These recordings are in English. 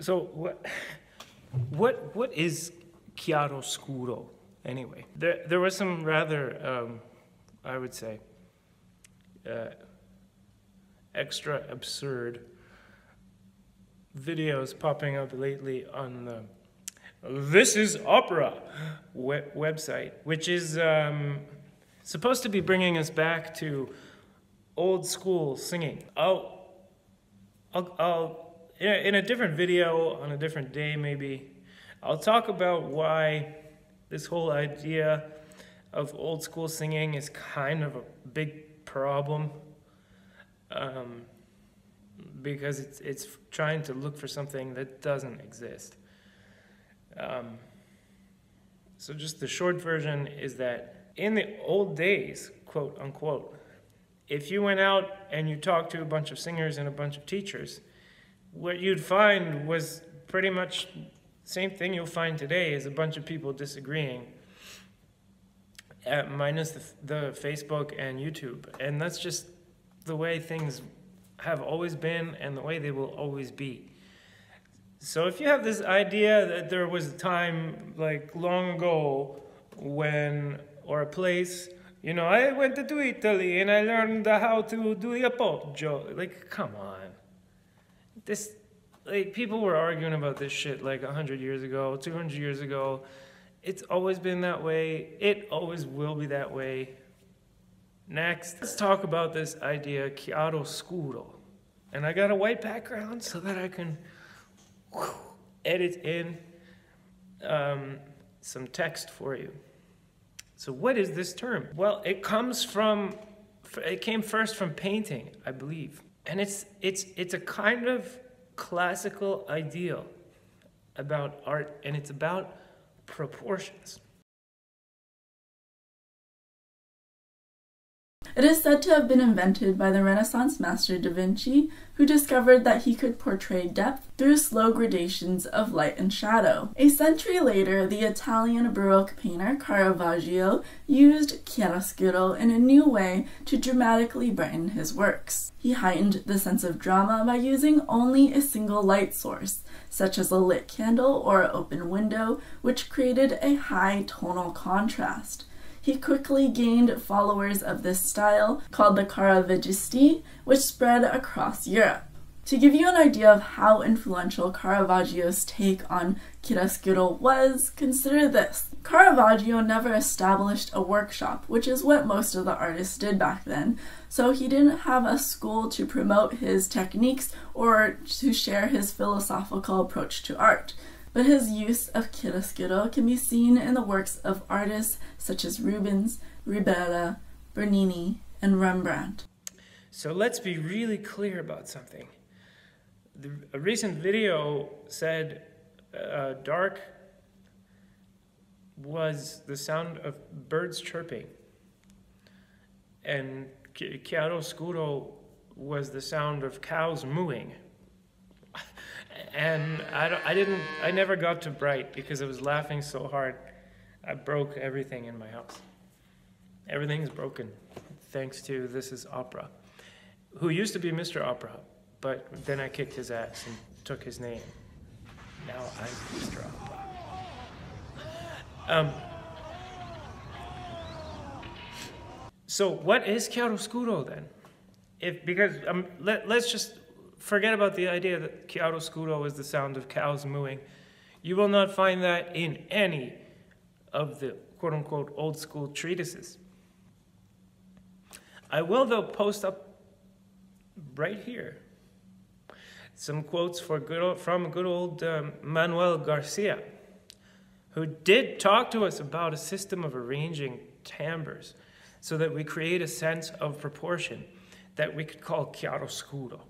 So what, what, what is chiaroscuro anyway? There, there was some rather, um, I would say, uh, extra absurd videos popping up lately on the This is Opera we- website, which is um, supposed to be bringing us back to old school singing. I'll, I'll, I'll in a, different video on a different day, maybe, I'll talk about why this whole idea of old school singing is kind of a big problem. Um, because it's, it's trying to look for something that doesn't exist. Um, so, just the short version is that in the old days, quote unquote, if you went out and you talked to a bunch of singers and a bunch of teachers, what you'd find was pretty much same thing you'll find today is a bunch of people disagreeing, uh, minus the, the Facebook and YouTube. And that's just the way things have always been and the way they will always be. So if you have this idea that there was a time like long ago when, or a place, you know, I went to Italy and I learned how to do the appoggio. Like, come on. This, like, people were arguing about this shit like 100 years ago, 200 years ago. It's always been that way. It always will be that way. Next, let's talk about this idea, chiaroscuro. And I got a white background so that I can edit in um, some text for you. So what is this term? Well, it comes from, it came first from painting, I believe. And it's, it's, it's a kind of classical ideal about art, and it's about proportions. It is said to have been invented by the Renaissance master Da Vinci, who discovered that he could portray depth through slow gradations of light and shadow. A century later, the Italian Baroque painter Caravaggio used chiaroscuro in a new way to dramatically brighten his works. He heightened the sense of drama by using only a single light source, such as a lit candle or an open window, which created a high tonal contrast. He quickly gained followers of this style, called the Caravaggisti, which spread across Europe. To give you an idea of how influential Caravaggio's take on chiaroscuro was, consider this. Caravaggio never established a workshop, which is what most of the artists did back then, so he didn't have a school to promote his techniques or to share his philosophical approach to art but his use of chiaroscuro can be seen in the works of artists such as Rubens, Ribera, Bernini, and Rembrandt. So let's be really clear about something. The, a recent video said uh, dark was the sound of birds chirping, and chiaroscuro was the sound of cows mooing and I, I didn't i never got to bright because i was laughing so hard i broke everything in my house. Everything's broken thanks to this is opera who used to be mr opera but then i kicked his ass and took his name. Now i'm mr opera. Um, so what is chiaroscuro then? If because um, let, let's just forget about the idea that chiaroscuro is the sound of cows mooing. You will not find that in any of the quote unquote old school treatises. I will, though, post up right here some quotes good old, from good old um, Manuel Garcia, who did talk to us about a system of arranging timbres so that we create a sense of proportion that we could call chiaroscuro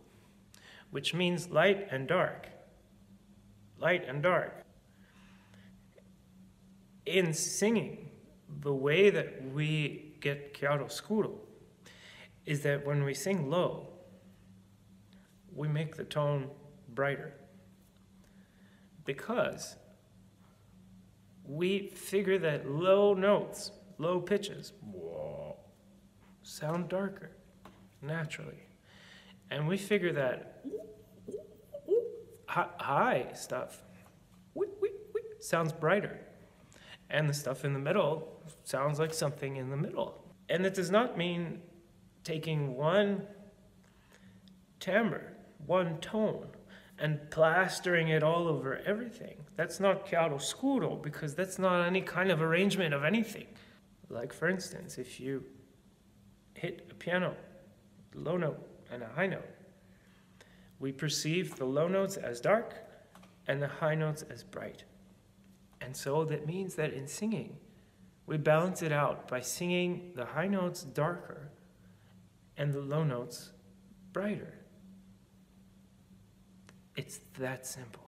which means light and dark. Light and dark. In singing, the way that we get chiaroscuro is that when we sing low, we make the tone brighter. Because we figure that low notes, low pitches, sound darker naturally. And we figure that high stuff sounds brighter. And the stuff in the middle sounds like something in the middle. And it does not mean taking one timbre, one tone, and plastering it all over everything. That's not chiaroscuro because that's not any kind of arrangement of anything. Like, for instance, if you hit a piano, low note and a high note, we perceive the low notes as dark and the high notes as bright. And so that means that in singing, we balance it out by singing the high notes darker and the low notes brighter. It's that simple.